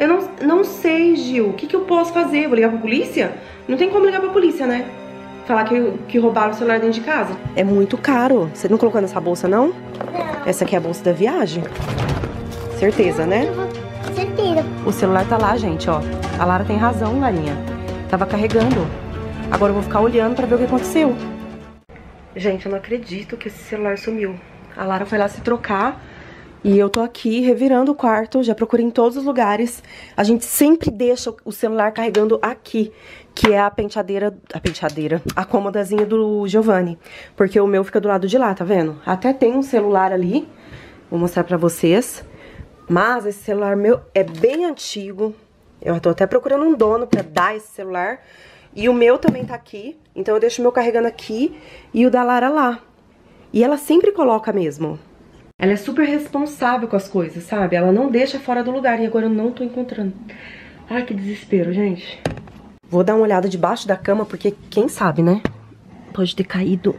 Eu não, não sei, Gil. O que, que eu posso fazer? Vou ligar pra polícia? Não tem como ligar pra polícia, né? Falar que, que roubaram o celular dentro de casa. É muito caro. Você não colocou nessa bolsa, não? Não. Essa aqui é a bolsa da viagem? Certeza, né? Eu vou... Certeza. O celular tá lá, gente, ó. A Lara tem razão, Larinha. Tava carregando. Agora eu vou ficar olhando pra ver o que aconteceu. Gente, eu não acredito que esse celular sumiu. A Lara foi lá se trocar e eu tô aqui revirando o quarto, já procurei em todos os lugares. A gente sempre deixa o celular carregando aqui, que é a penteadeira, a penteadeira, a cômodazinha do Giovanni. Porque o meu fica do lado de lá, tá vendo? Até tem um celular ali, vou mostrar pra vocês. Mas esse celular meu é bem antigo. Eu tô até procurando um dono pra dar esse celular. E o meu também tá aqui. Então eu deixo o meu carregando aqui e o da Lara lá. E ela sempre coloca mesmo. Ela é super responsável com as coisas, sabe? Ela não deixa fora do lugar. E agora eu não tô encontrando. Ai, que desespero, gente. Vou dar uma olhada debaixo da cama, porque quem sabe, né? Pode ter caído.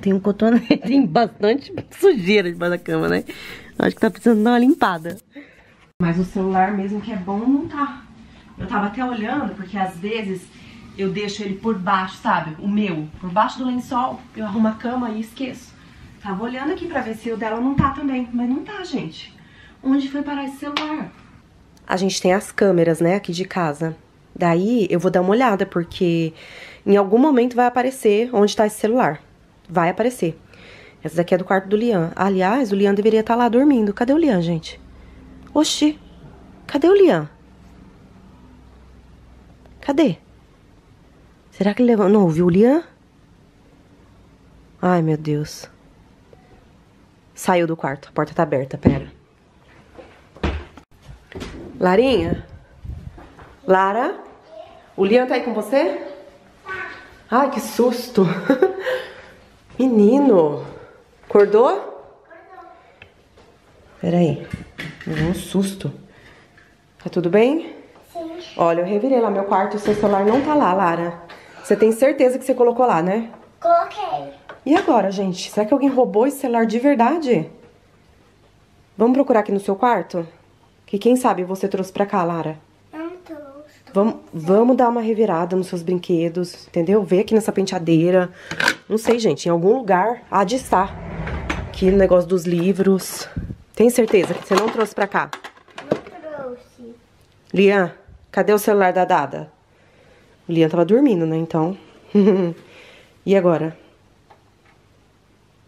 Tem um cotonete, tem bastante sujeira debaixo da cama, né? Acho que tá precisando dar uma limpada. Mas o celular mesmo que é bom não tá. Eu tava até olhando, porque às vezes eu deixo ele por baixo, sabe? O meu, por baixo do lençol. Eu arrumo a cama e esqueço. Tava olhando aqui pra ver se o dela não tá também. Mas não tá, gente. Onde foi parar esse celular? A gente tem as câmeras, né, aqui de casa. Daí eu vou dar uma olhada, porque em algum momento vai aparecer onde tá esse celular. Vai aparecer. Essa daqui é do quarto do Lian. Aliás, o Lian deveria estar lá dormindo. Cadê o Lian, gente? Oxi. Cadê o Lian? Cadê? Será que ele levou? Não ouviu o Lian? Ai, meu Deus. Saiu do quarto. A porta tá aberta, pera. Larinha? Lara? O Lian tá aí com você? Ai, que susto. Menino. Acordou? Peraí. Me deu um susto. Tá tudo bem? Sim. Olha, eu revirei lá meu quarto o seu celular não tá lá, Lara. Você tem certeza que você colocou lá, né? Coloquei. E agora, gente? Será que alguém roubou esse celular de verdade? Vamos procurar aqui no seu quarto? Que quem sabe você trouxe pra cá, Lara. Não trouxe. Vamos, vamos dar uma revirada nos seus brinquedos, entendeu? Ver aqui nessa penteadeira. Não sei, gente, em algum lugar há de estar. Aqui no negócio dos livros. Tem certeza que você não trouxe pra cá? Não trouxe. Lian, cadê o celular da Dada? O Lian tava dormindo, né? Então. e agora?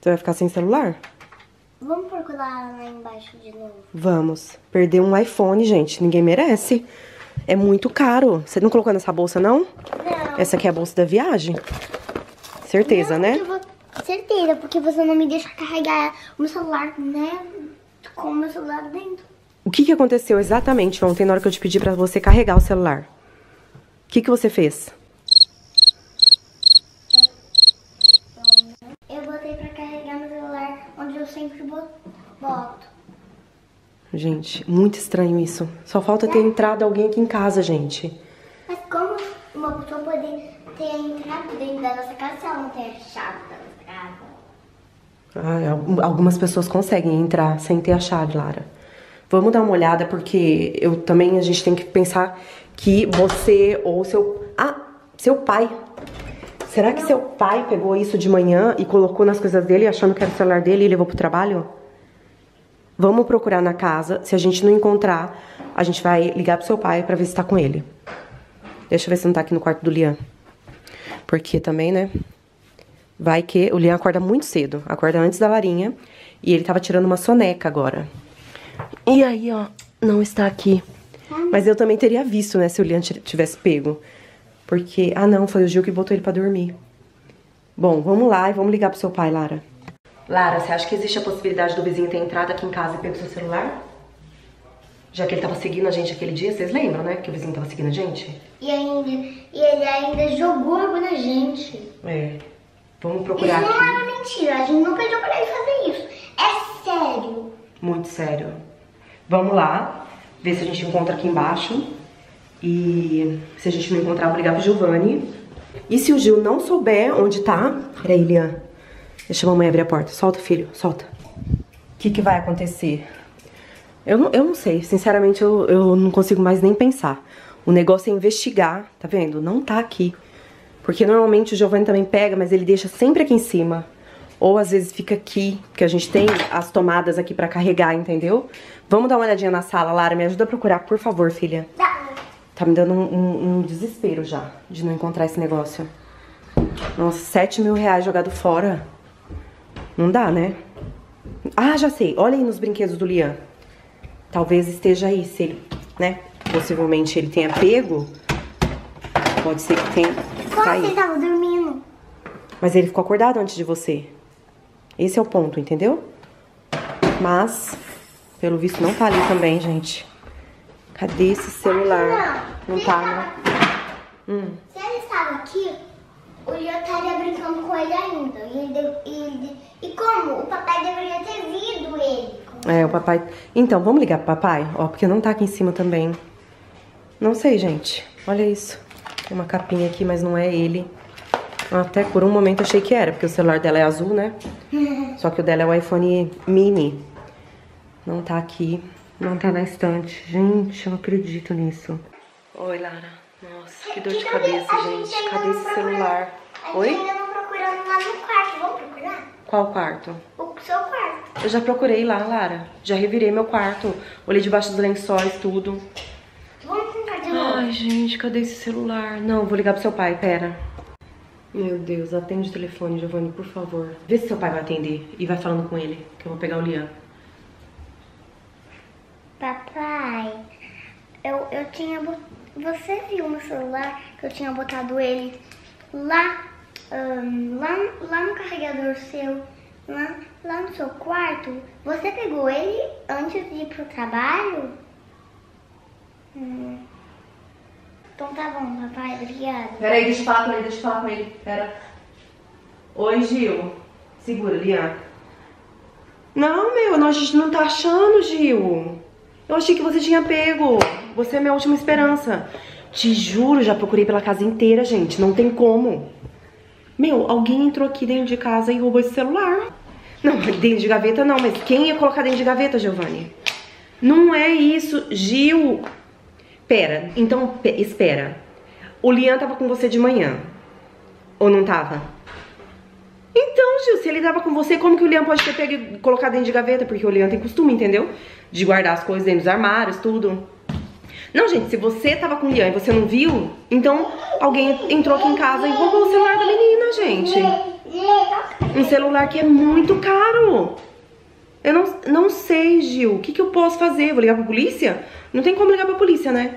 Você vai ficar sem celular? Vamos procurar lá embaixo de novo. Vamos. Perder um iPhone, gente. Ninguém merece. É muito caro. Você não colocou nessa bolsa, não? Não. Essa aqui é a bolsa da viagem? Certeza, Não, né? vou- Certeza, porque você não me deixa carregar o meu celular, né? Com o meu celular dentro. O que, que aconteceu exatamente ontem na hora que eu te pedi pra você carregar o celular? O que, que você fez? Eu botei pra carregar meu celular onde eu sempre bo- boto. Gente, muito estranho isso. Só falta ter entrado alguém aqui em casa, gente. Mas como uma pessoa pode ter entrado dentro da nossa casa se ela não tem a chave da nossa casa? Ah, al- algumas pessoas conseguem entrar sem ter a chave, Lara. Vamos dar uma olhada, porque eu também a gente tem que pensar que você ou seu. Ah, seu pai. Será que seu pai pegou isso de manhã e colocou nas coisas dele, achando que era o celular dele e levou pro trabalho? Vamos procurar na casa. Se a gente não encontrar, a gente vai ligar pro seu pai pra ver se tá com ele. Deixa eu ver se não tá aqui no quarto do Lian. Porque também, né? Vai que o Lian acorda muito cedo, acorda antes da Larinha, e ele tava tirando uma soneca agora. E aí, ó, não está aqui. Mas eu também teria visto, né, se o Lian ti- tivesse pego. Porque, ah não, foi o Gil que botou ele pra dormir. Bom, vamos lá e vamos ligar pro seu pai, Lara. Lara, você acha que existe a possibilidade do vizinho ter entrado aqui em casa e pego seu celular? Já que ele tava seguindo a gente aquele dia, vocês lembram, né, que o vizinho tava seguindo a gente? E ainda, e ele ainda jogou água na gente. É. Vamos Isso procurar não aqui. era mentira, a gente não pediu pra ele fazer isso. É sério. Muito sério. Vamos lá, ver se a gente encontra aqui embaixo. E se a gente não encontrar, vou ligar pro Giovanni. E se o Gil não souber onde tá. Peraí, Lian. Deixa a mamãe abrir a porta. Solta, filho, solta. O que, que vai acontecer? Eu não, eu não sei, sinceramente eu, eu não consigo mais nem pensar. O negócio é investigar, tá vendo? Não tá aqui. Porque normalmente o Giovanni também pega, mas ele deixa sempre aqui em cima. Ou às vezes fica aqui, porque a gente tem as tomadas aqui pra carregar, entendeu? Vamos dar uma olhadinha na sala, Lara. Me ajuda a procurar, por favor, filha. Tá me dando um, um, um desespero já, de não encontrar esse negócio. Nossa, 7 mil reais jogado fora. Não dá, né? Ah, já sei. Olha aí nos brinquedos do Lian. Talvez esteja aí, se ele, né? Possivelmente ele tenha pego. Pode ser que tenha você tava dormindo? Mas ele ficou acordado antes de você. Esse é o ponto, entendeu? Mas, pelo visto, não tá ali também, gente. Cadê esse celular? Não, tá, né? Hum. Se ele estava aqui, o Leo estaria brincando com ele ainda. E, ele, e, e como? O papai deveria ter visto ele. É, o papai... Então, vamos ligar pro papai? Ó, porque não tá aqui em cima também. Não sei, gente. Olha isso. Tem uma capinha aqui, mas não é ele. Até por um momento achei que era, porque o celular dela é azul, né? Só que o dela é o iPhone mini. Não tá aqui, não tá na estante. Gente, eu não acredito nisso. Oi, Lara. Nossa, que dor de cabeça, gente. Cadê esse celular? Oi? Ainda não procurando lá no quarto. Vamos procurar? Qual quarto? O seu quarto. Eu já procurei lá, Lara. Já revirei meu quarto. Olhei debaixo dos lençóis, tudo. Vamos tentar de novo. Ai, gente, cadê esse celular? Não, vou ligar pro seu pai, pera. Meu Deus, atende o telefone, Giovanni, por favor. Vê se seu pai vai atender e vai falando com ele, que eu vou pegar o Lian. Papai, eu, eu tinha... bot- Você viu meu celular que eu tinha botado ele lá, ahn, lá, lá no carregador seu, lá, lá no seu quarto? Você pegou ele antes de ir pro trabalho? Hum. Então tá bom, papai, obrigada. Peraí, deixa eu falar com ele, deixa eu falar com ele. Pera. Oi, Gil. Segura, Lian. Não, meu, a gente não tá achando, Gil. Eu achei que você tinha pego. Você é minha última esperança. Te juro, já procurei pela casa inteira, gente. Não tem como. Meu, alguém entrou aqui dentro de casa e roubou esse celular. Não, dentro de gaveta não, mas quem ia colocar dentro de gaveta, Giovanni? Não é isso, Gil. Pera, então, pe- espera. O Lian tava com você de manhã. Ou não tava? Então, Gil, se ele tava com você, como que o Lian pode ter pego e colocado dentro de gaveta? Porque o Lian tem costume, entendeu? De guardar as coisas dentro dos armários, tudo. Não, gente, se você tava com o Lian e você não viu, então alguém entrou aqui em casa e roubou o celular da menina, gente. Um celular que é muito caro. Eu não, não sei, Gil. O que, que eu posso fazer? Vou ligar pra polícia? Não tem como ligar pra polícia, né?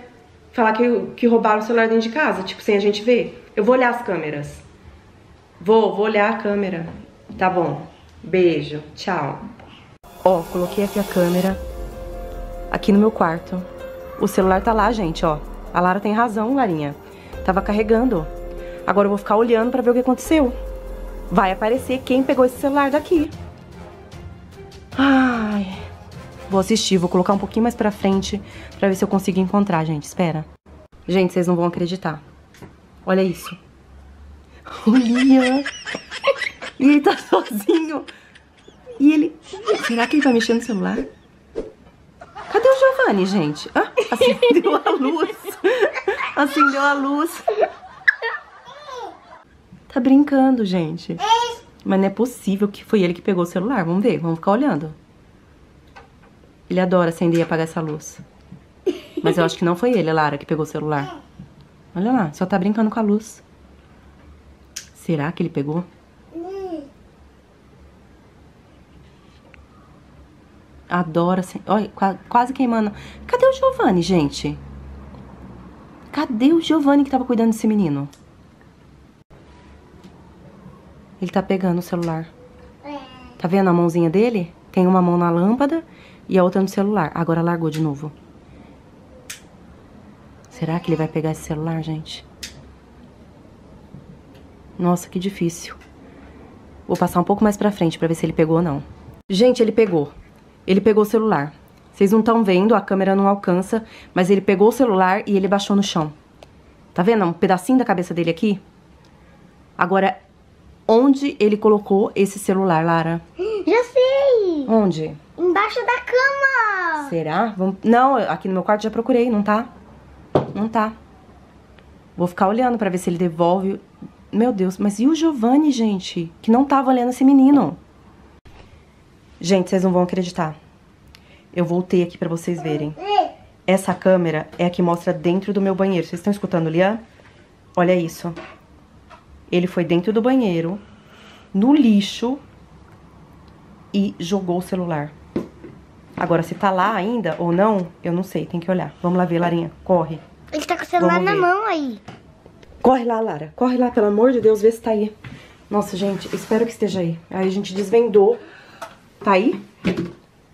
Falar que, que roubaram o celular dentro de casa, tipo, sem a gente ver. Eu vou olhar as câmeras. Vou, vou olhar a câmera. Tá bom. Beijo. Tchau. Ó, coloquei aqui a câmera. Aqui no meu quarto. O celular tá lá, gente, ó. A Lara tem razão, Larinha. Tava carregando. Agora eu vou ficar olhando pra ver o que aconteceu. Vai aparecer quem pegou esse celular daqui. Ai. Vou assistir, vou colocar um pouquinho mais pra frente pra ver se eu consigo encontrar, gente. Espera. Gente, vocês não vão acreditar. Olha isso. O Liam. E ele tá sozinho. E ele. Será que ele vai mexer no celular? Cadê o Giovanni, gente? Ah, acendeu a luz. Acendeu a luz. Tá brincando, gente. Mas não é possível que foi ele que pegou o celular. Vamos ver, vamos ficar olhando. Ele adora acender e apagar essa luz. Mas eu acho que não foi ele, Lara, que pegou o celular. Olha lá, só tá brincando com a luz. Será que ele pegou? Adora. Olha, qua- quase queimando. Cadê o Giovanni, gente? Cadê o Giovanni que tava cuidando desse menino? Ele tá pegando o celular. Tá vendo a mãozinha dele? Tem uma mão na lâmpada e a outra no celular. Agora largou de novo. Será que ele vai pegar esse celular, gente? Nossa, que difícil. Vou passar um pouco mais pra frente pra ver se ele pegou ou não. Gente, ele pegou. Ele pegou o celular. Vocês não estão vendo, a câmera não alcança, mas ele pegou o celular e ele baixou no chão. Tá vendo um pedacinho da cabeça dele aqui? Agora, onde ele colocou esse celular, Lara? Já sei! Onde? Embaixo da cama. Será? Vamos... Não, aqui no meu quarto já procurei, não tá? Não tá. Vou ficar olhando pra ver se ele devolve. Meu Deus, mas e o Giovanni, gente? Que não tava olhando esse menino. Gente, vocês não vão acreditar. Eu voltei aqui pra vocês verem. Essa câmera é a que mostra dentro do meu banheiro. Vocês estão escutando, Lian? Olha isso. Ele foi dentro do banheiro, no lixo, e jogou o celular. Agora, se tá lá ainda ou não, eu não sei, tem que olhar. Vamos lá ver, Larinha, corre. Ele tá com o celular Vamos na ver. mão aí. Corre lá, Lara, corre lá, pelo amor de Deus, vê se tá aí. Nossa, gente, espero que esteja aí. Aí a gente desvendou. Tá aí?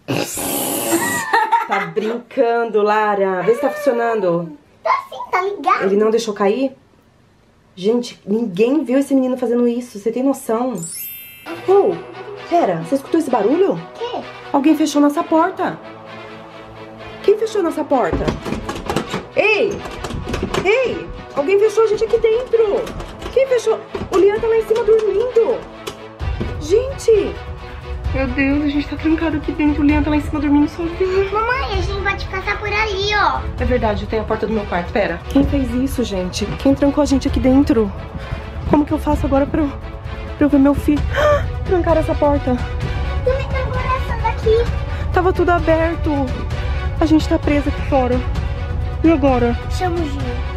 tá brincando, Lara. Vê se tá funcionando. Tá sim, tá ligado? Ele não deixou cair? Gente, ninguém viu esse menino fazendo isso. Você tem noção? Oh, pera, você escutou esse barulho? O quê? Alguém fechou nossa porta. Quem fechou nossa porta? Ei! Ei! Alguém fechou a gente aqui dentro. Quem fechou? O Lian tá lá em cima dormindo. Gente! Meu Deus, a gente tá trancado aqui dentro. O Lian tá lá em cima dormindo sozinho. Mamãe, a gente pode passar por ali, ó. É verdade, tem a porta do meu quarto. Pera. Quem fez isso, gente? Quem trancou a gente aqui dentro? Como que eu faço agora pra eu, pra eu ver meu filho? Ah, Trancaram essa porta. Também tá agora essa daqui. Tava tudo aberto. A gente tá presa aqui fora. E agora? Chama o Gil.